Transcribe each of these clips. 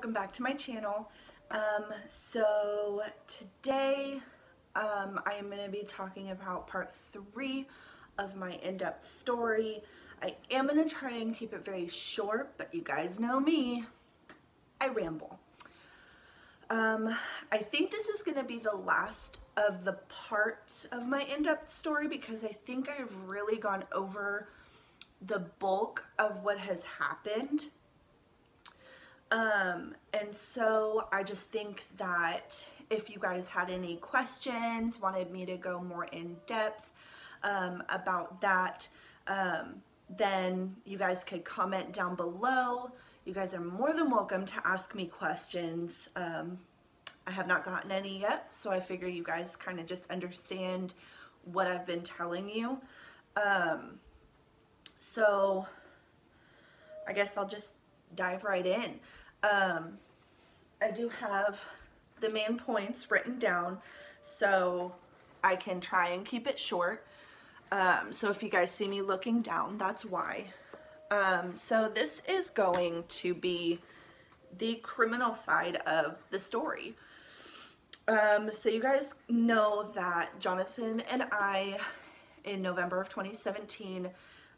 welcome back to my channel. Um, so today um, I am going to be talking about part three of my in-depth story. I am going to try and keep it very short, but you guys know me, I ramble. Um, I think this is going to be the last of the part of my in-depth story because I think I've really gone over the bulk of what has happened um, and so I just think that if you guys had any questions, wanted me to go more in depth um, about that, um, then you guys could comment down below. You guys are more than welcome to ask me questions. Um, I have not gotten any yet, so I figure you guys kind of just understand what I've been telling you. Um, so I guess I'll just dive right in. Um, I do have the main points written down so I can try and keep it short. Um, so if you guys see me looking down, that's why. Um, so this is going to be the criminal side of the story. Um, so you guys know that Jonathan and I, in November of 2017,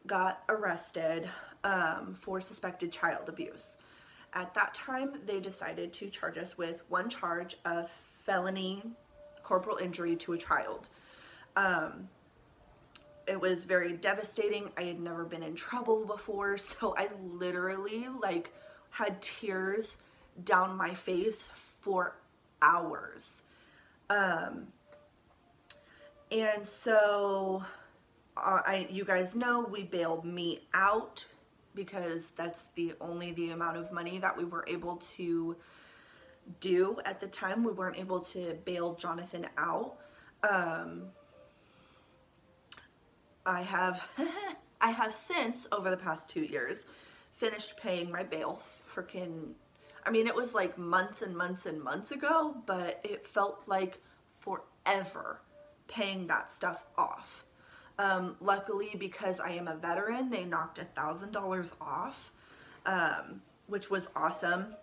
got arrested um, for suspected child abuse. At that time, they decided to charge us with one charge of felony corporal injury to a child. Um, it was very devastating. I had never been in trouble before, so I literally like had tears down my face for hours. Um, and so uh, I, you guys know we bailed me out because that's the only the amount of money that we were able to do at the time. We weren't able to bail Jonathan out. Um, I have I have since over the past two years finished paying my bail freaking I mean it was like months and months and months ago but it felt like forever paying that stuff off um, luckily, because I am a veteran, they knocked a $1,000 off, um, which was awesome.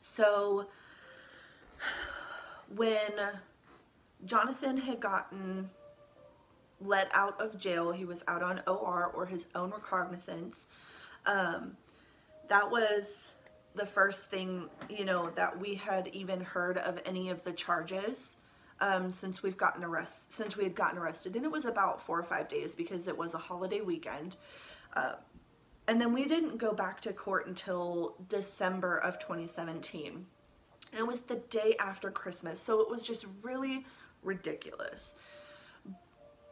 So when Jonathan had gotten let out of jail, he was out on OR or his own recognizance, um, that was the first thing, you know, that we had even heard of any of the charges um, since we've gotten arrested, since we had gotten arrested, and it was about four or five days because it was a holiday weekend. Uh, and then we didn't go back to court until December of 2017. it was the day after Christmas, so it was just really ridiculous.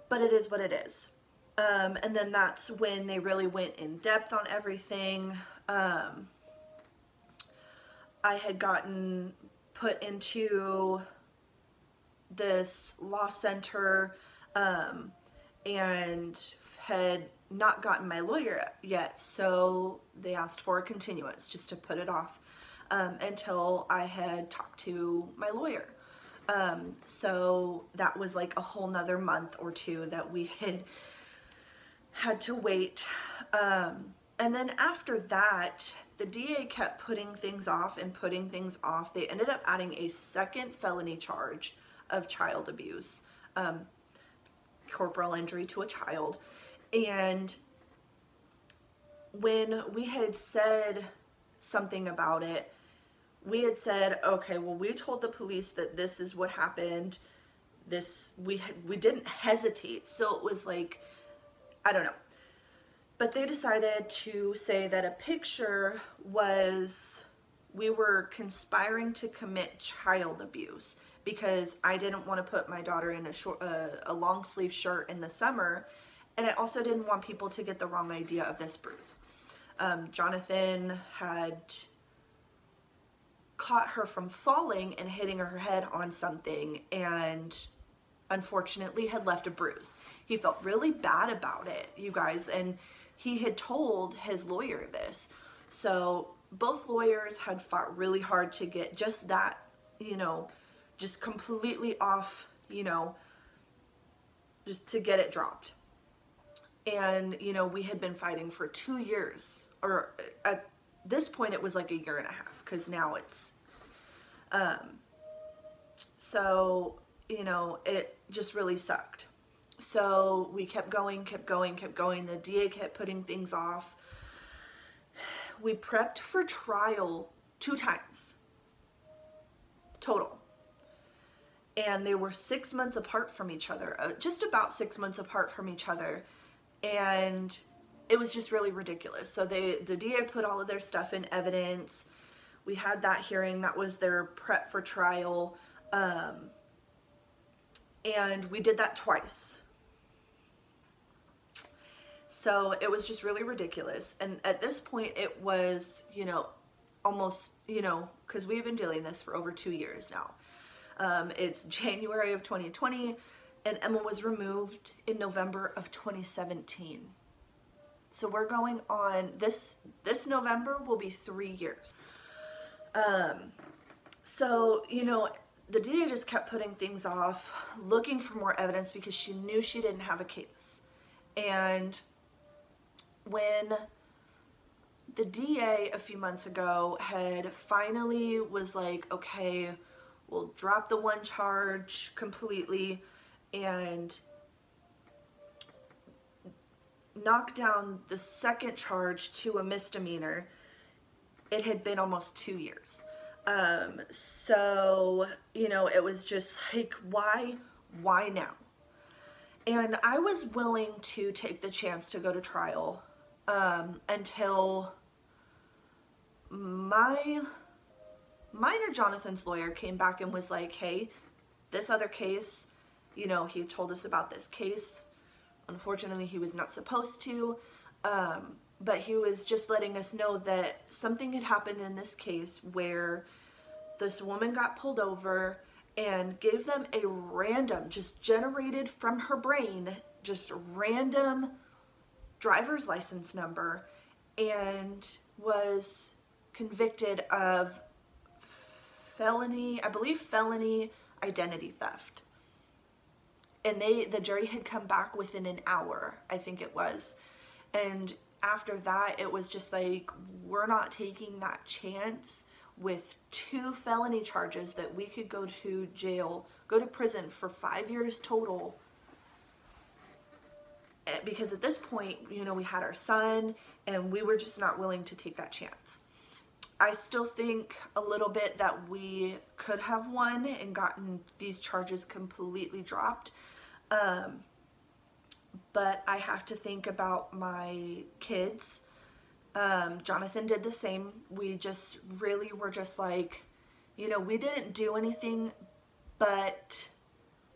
But it is what it is. Um, and then that's when they really went in depth on everything. Um, I had gotten put into this law center um, and had not gotten my lawyer yet so they asked for a continuance just to put it off um, until I had talked to my lawyer. Um, so that was like a whole nother month or two that we had had to wait. Um, and then after that the DA kept putting things off and putting things off. They ended up adding a second felony charge of child abuse, um, corporal injury to a child. And when we had said something about it, we had said, okay, well, we told the police that this is what happened. This, we, we didn't hesitate. So it was like, I don't know. But they decided to say that a picture was, we were conspiring to commit child abuse because I didn't want to put my daughter in a short, uh, a long sleeve shirt in the summer, and I also didn't want people to get the wrong idea of this bruise. Um, Jonathan had caught her from falling and hitting her head on something and unfortunately had left a bruise. He felt really bad about it, you guys, and he had told his lawyer this. So both lawyers had fought really hard to get just that, you know, just completely off, you know, just to get it dropped. And, you know, we had been fighting for two years, or at this point it was like a year and a half, because now it's, um, so, you know, it just really sucked. So we kept going, kept going, kept going. The DA kept putting things off. We prepped for trial two times And they were six months apart from each other, uh, just about six months apart from each other. And it was just really ridiculous. So they, the DA put all of their stuff in evidence. We had that hearing. That was their prep for trial. Um, and we did that twice. So it was just really ridiculous. And at this point, it was, you know, almost, you know, because we've been dealing this for over two years now. Um, it's January of 2020, and Emma was removed in November of 2017. So we're going on this this November will be three years. Um, so you know the DA just kept putting things off, looking for more evidence because she knew she didn't have a case. And when the DA a few months ago had finally was like, okay, we'll drop the one charge completely and knock down the second charge to a misdemeanor, it had been almost two years. Um, so, you know, it was just like, why, why now? And I was willing to take the chance to go to trial um, until my Jonathan's lawyer came back and was like, hey, this other case, you know, he told us about this case. Unfortunately, he was not supposed to, um, but he was just letting us know that something had happened in this case where this woman got pulled over and gave them a random, just generated from her brain, just random driver's license number and was convicted of felony, I believe felony identity theft. And they the jury had come back within an hour, I think it was. And after that, it was just like we're not taking that chance with two felony charges that we could go to jail, go to prison for 5 years total eh, because at this point, you know, we had our son and we were just not willing to take that chance. I still think a little bit that we could have won and gotten these charges completely dropped. Um, but I have to think about my kids. Um, Jonathan did the same. We just really were just like, you know, we didn't do anything, but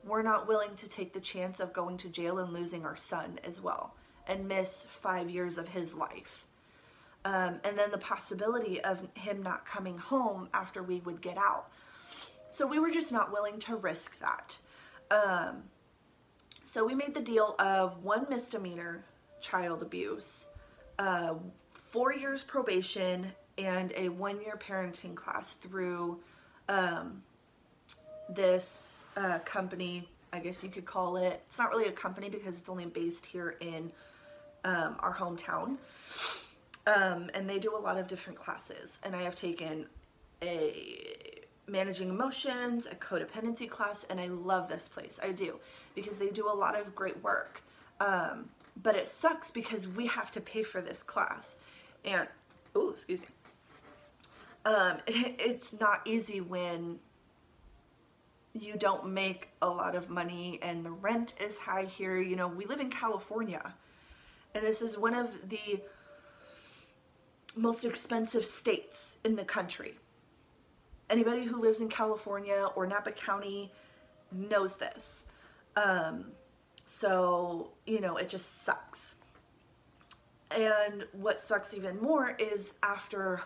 we're not willing to take the chance of going to jail and losing our son as well and miss five years of his life. Um, and then the possibility of him not coming home after we would get out. So we were just not willing to risk that. Um, so we made the deal of one misdemeanor child abuse, uh, four years probation, and a one-year parenting class through um, this uh, company, I guess you could call it. It's not really a company because it's only based here in um, our hometown. Um, and they do a lot of different classes. And I have taken a managing emotions, a codependency class, and I love this place. I do because they do a lot of great work. Um, but it sucks because we have to pay for this class. And, oh, excuse me. Um, it, it's not easy when you don't make a lot of money and the rent is high here. You know, we live in California. And this is one of the most expensive states in the country. Anybody who lives in California or Napa County knows this. Um, so, you know, it just sucks. And what sucks even more is after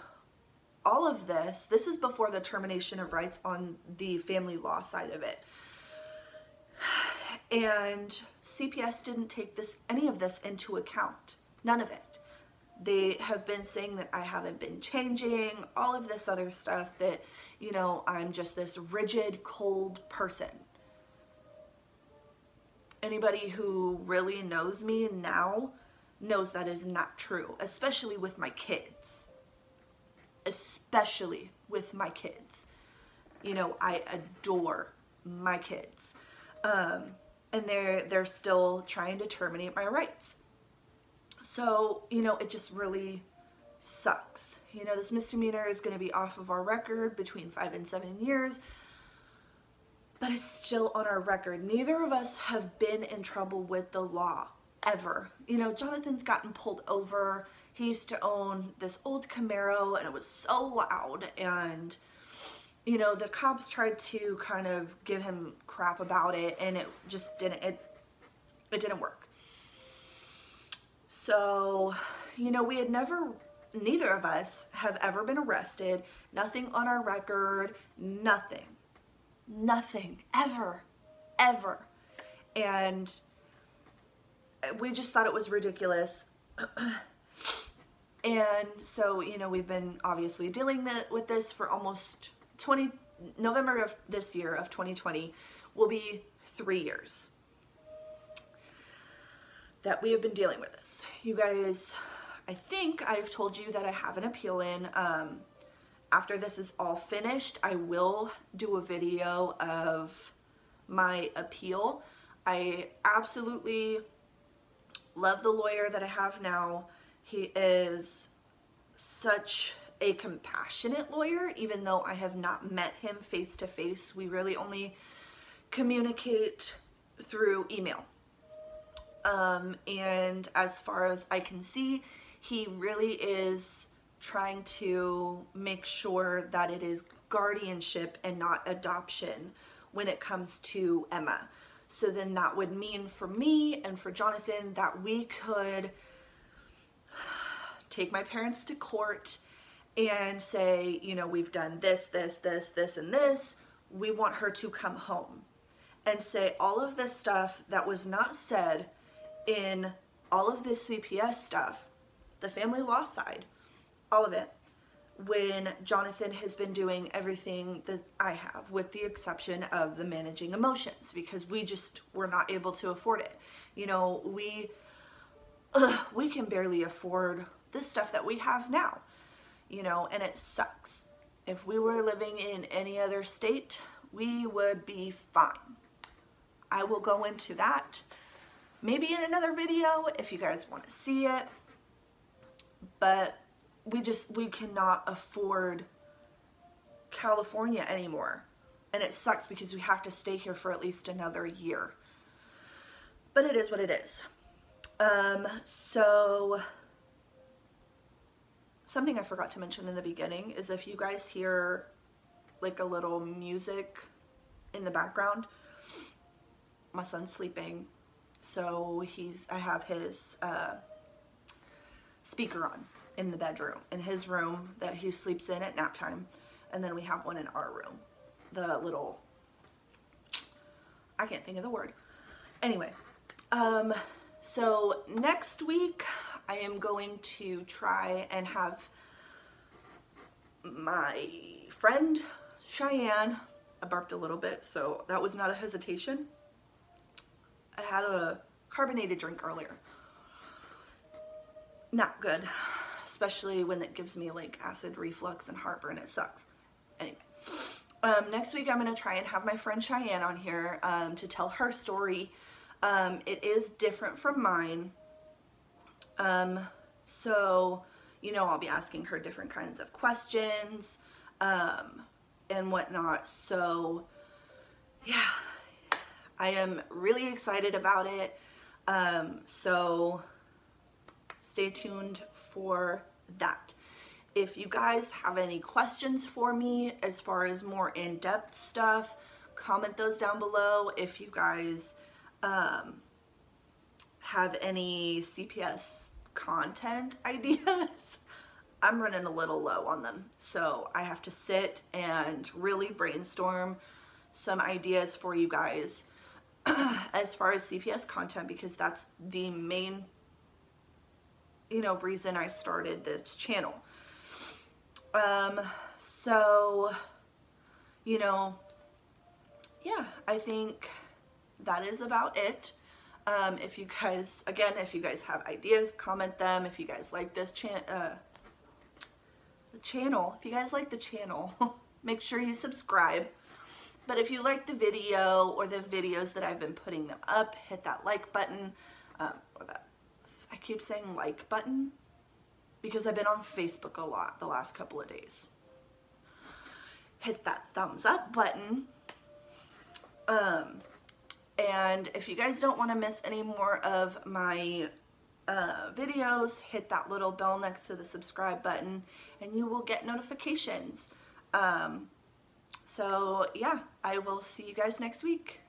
all of this, this is before the termination of rights on the family law side of it. And CPS didn't take this any of this into account. None of it they have been saying that I haven't been changing, all of this other stuff that, you know, I'm just this rigid, cold person. Anybody who really knows me now knows that is not true, especially with my kids. Especially with my kids. You know, I adore my kids. Um, and they're, they're still trying to terminate my rights. So, you know, it just really sucks. You know, this misdemeanor is going to be off of our record between five and seven years, but it's still on our record. Neither of us have been in trouble with the law ever. You know, Jonathan's gotten pulled over. He used to own this old Camaro and it was so loud and you know, the cops tried to kind of give him crap about it and it just didn't it it didn't work. So, you know, we had never neither of us have ever been arrested, nothing on our record, nothing. Nothing ever ever. And we just thought it was ridiculous. and so, you know, we've been obviously dealing with this for almost 20, November of this year of 2020 will be three years that we have been dealing with this. You guys, I think I've told you that I have an appeal in. Um, after this is all finished, I will do a video of my appeal. I absolutely love the lawyer that I have now. He is such a compassionate lawyer, even though I have not met him face to face. We really only communicate through email. Um, and as far as I can see, he really is trying to make sure that it is guardianship and not adoption when it comes to Emma. So then that would mean for me and for Jonathan that we could take my parents to court and say, you know, we've done this, this, this, this, and this. We want her to come home and say all of this stuff that was not said in all of this CPS stuff, the family law side, all of it, when Jonathan has been doing everything that I have, with the exception of the managing emotions, because we just were not able to afford it. You know, we, ugh, we can barely afford the stuff that we have now you know, and it sucks. If we were living in any other state, we would be fine. I will go into that maybe in another video if you guys want to see it. But we just, we cannot afford California anymore. And it sucks because we have to stay here for at least another year. But it is what it is. Um, so something I forgot to mention in the beginning is if you guys hear like a little music in the background, my son's sleeping. So he's, I have his uh, speaker on in the bedroom, in his room that he sleeps in at nap time. And then we have one in our room, the little, I can't think of the word. Anyway, um, so next week I am going to try and have my friend Cheyenne, I barked a little bit, so that was not a hesitation. I had a carbonated drink earlier. Not good, especially when it gives me like acid reflux and heartburn, it sucks. Anyway, um, next week I'm going to try and have my friend Cheyenne on here um, to tell her story. Um, it is different from mine. Um, so, you know, I'll be asking her different kinds of questions um, and whatnot. So, yeah, I am really excited about it. Um, so, stay tuned for that. If you guys have any questions for me as far as more in-depth stuff, comment those down below. If you guys um, have any CPS content ideas, I'm running a little low on them. So I have to sit and really brainstorm some ideas for you guys as far as CPS content because that's the main you know reason I started this channel. Um so you know yeah, I think that is about it. Um, if you guys, again, if you guys have ideas, comment them. If you guys like this channel, uh, the channel. If you guys like the channel, make sure you subscribe. But if you like the video or the videos that I've been putting them up, hit that like button. Um, or that, I keep saying like button because I've been on Facebook a lot the last couple of days. Hit that thumbs up button. Um, and if you guys don't want to miss any more of my uh, videos, hit that little bell next to the subscribe button and you will get notifications. Um, so yeah, I will see you guys next week.